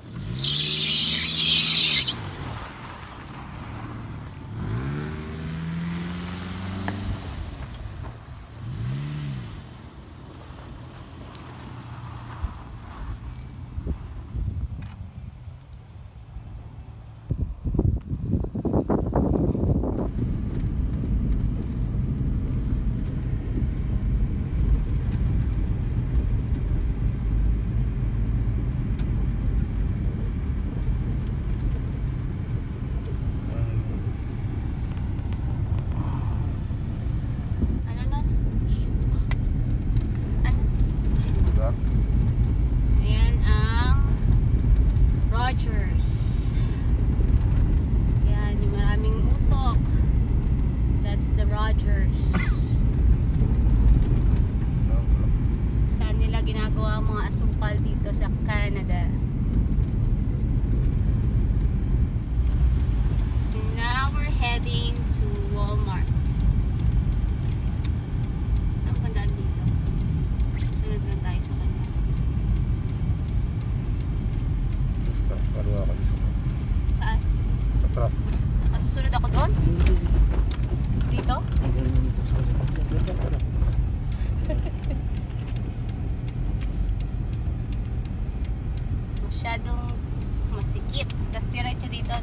you Rogers. Saan nila ginagawa ang mga asukal dito sa Canada. And now we're heading to Walmart. Saan ba daan dito? Sunod lang tayo sa kanya. Diyos ka, kaliwa ka dito. Saan? Sa truck. Masyadong masikip. Tapos diretso dito?